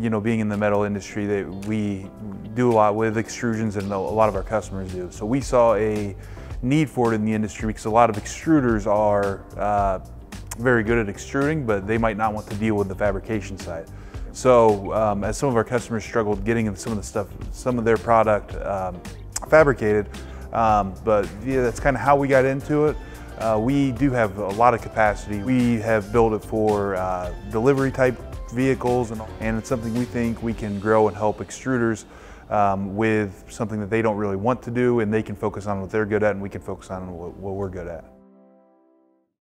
you know, being in the metal industry, that we do a lot with extrusions and a lot of our customers do. So we saw a need for it in the industry because a lot of extruders are uh, very good at extruding, but they might not want to deal with the fabrication side. So um, as some of our customers struggled getting some of the stuff, some of their product um, fabricated, um, but yeah, that's kind of how we got into it. Uh, we do have a lot of capacity. We have built it for uh, delivery type vehicles and, and it's something we think we can grow and help extruders um, with something that they don't really want to do and they can focus on what they're good at and we can focus on what, what we're good at.